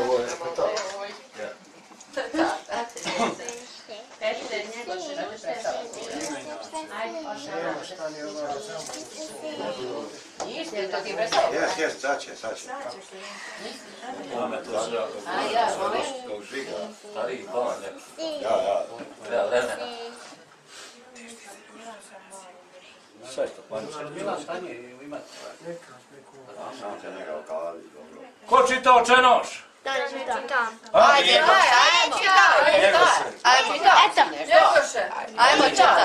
Ovo je to. Jes, jes, sad će, sad će. Máme to sve ako A ja, možeš? Kao žiga. starý pán, jak Ja, ja. veľa vremena. Sve što. Ko čita očenoš? Ajde, ajde, ajmo. Ajmo, čitaj. Ajmo, čitaj.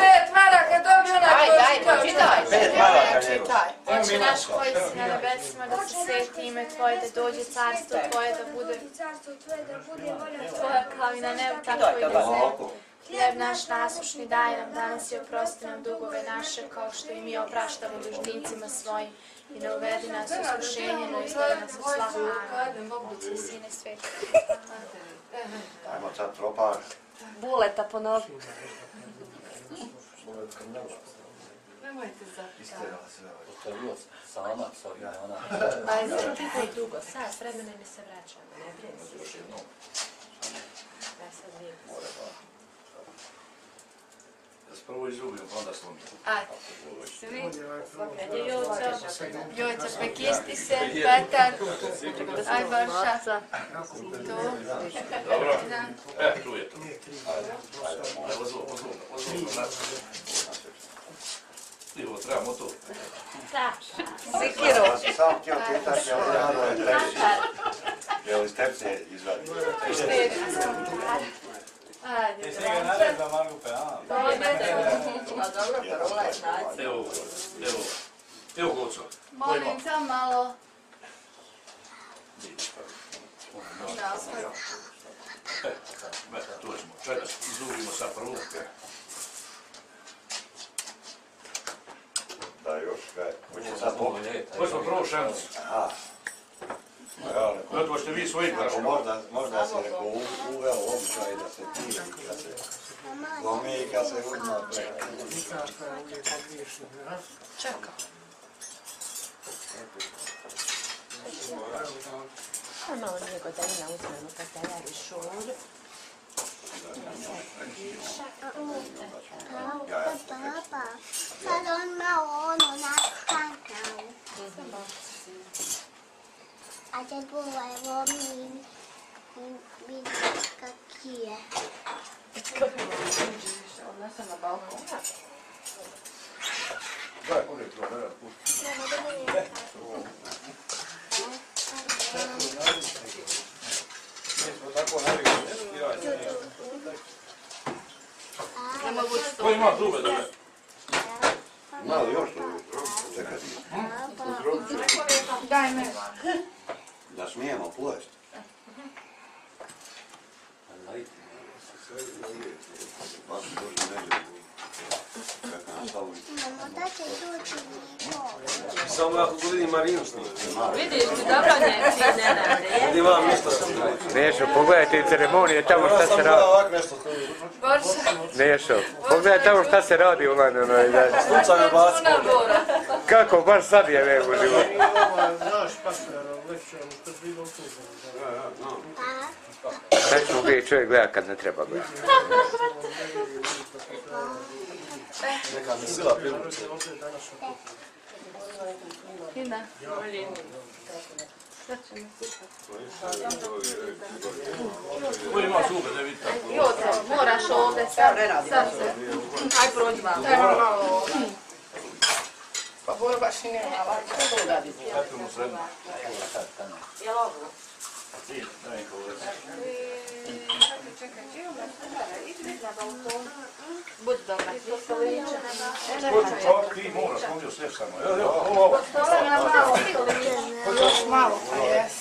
Pet maraka dobio na Ajde, ajde, čitaj. Pet maraka njegov. Oče naš koji si na nebesima, da se sveti ime Tvoje, da dođe carstvo Tvoje, da bude carstvo tvoje da bude volja Tvoja kao i na nebu, tako i na zemlji. Hljeb naš nasušni daj nam danas i oprosti nam dugove naše, kao što i mi opraštamo dužnicima svojim. I ne uvedi nas u iskušenje, no izgleda nas u slavu. Amen. Oci i sine sveti. Ajmo sad tropar. Buleta ponovi. Ostavio samac ovih dana. Ajde, čitaj dugo. Sad, s vremenom mi se vraćamo. Ne brini. Još jednom. Ja sad vidim. Da se prvo izrubimo, pa onda slomimo. Ajde. Svi. Je Joco, Joco pekisti se, Petar, aj Barša. Tu. Dobro? E, tu je to. Evo zlo, zlo, zlo. Evo, trebamo to. Sikiru. Ja sam sam htio pitati, rado je. Je li tepsi izvadi? Ajde, Evo, evo, evo goco. Molim za malo. E, tu smo. Čekaj, izubimo sad prvo. Da još kaj. Popiti. Hoćemo prvo šemcu. Aha. Ja, rekao, Zato ćete vi svojim Rekao, brašom. možda, možda se rekao, u- uveo običaj da se pije kad se lomi i kad se uzma preka. Aj malo njego da ima uzmemo kataljar i šur. Papa, sad on malo ono nastanka. A te bova evo mi vidi kakije. Daj, ovdje probera, pusti. Ko ima dube da ne? Malo još to čekati. Daj me. Da smijemo. Baš negdje. Će doći niko. Samo ako vidim Marinu s njim. Vidiš ti dobro ne, ti ne nade. Vidim vam ništa sam Nešo, pogledajte ceremonije tamo šta se radi. ovak nešto. Nešo, pogledaj tamo šta se radi u mene. Ono, Sunca me baci. kako, baš sad je ne u životu. Sad ćemo gdje čovjek gleda kad ne treba gledati. Neka mi da. Joco, moraš ovdje sad. Sad se. Prođi malo. Pa baš i nema. Eto mu sredno. Jel ovo? Ti, daj neko uvesti. Budi dobra. Hoću čovjek, ti moraš, ovdje sve samo. Ovo, ovo. Još malo, pa jes.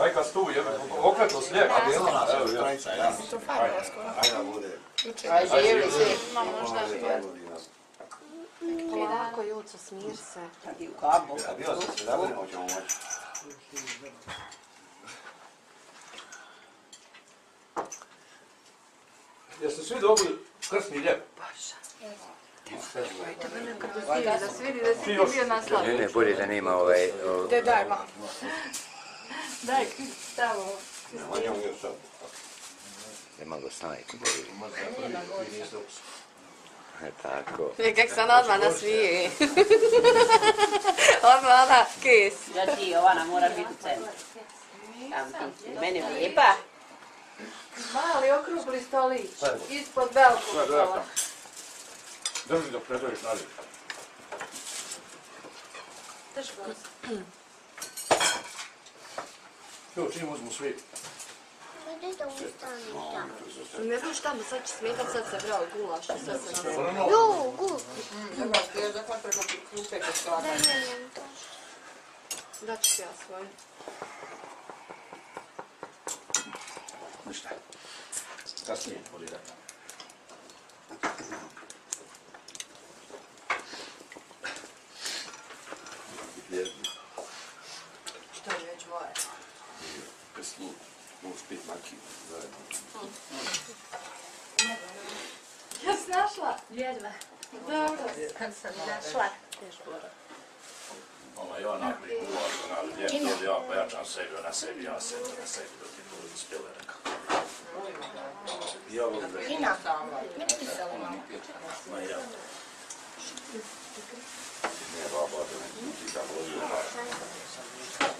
Aj kad stu, jebe, okretno s lijeka. Bilo nas je ja. Ajde da bude. Aj, živi si. Malo Možda godina. Polako, Juco, smir se. A bio sam se zabrinuo ćemo moći. Jeste svi dobili krsni lijep? Da se vidi da si ti bio na slavu. Ne, ne, bolje da nema ovaj... Te daj ma. Daj, stavo. Nema njom još sad. Nema go snajku, bolje. E, Tako. Ne, kak se ona odmah nasvije. odmah ona kes. Da ti Jovana mora biti u centru. Meni lijepa. Mali okrugli stolić. Ispod velikog stola. Drži dok ne dođeš na red. Jo, čim uzmu svi. Da. Ne znaš tamo, sad će smetat, sad se brao gulaš sad se nam... Ju, gu. Da, Da ne, ne, to. Da ću ti ja svoj. Ništa. Kasnije, polira. Što je već moje? Peslu, mogu spit maki. zajedno. Ja sam našla. Jedva. Dobro. Kad sam našla. Ona ja nakon i gulaš, ona lijepo, ja pojačam sebi, ona sebi, ja sebi, ona sebi, dok je to uspjela Yavrum benim. Yine ne dedi savunma? Mayra. Ne baba demek. Bir.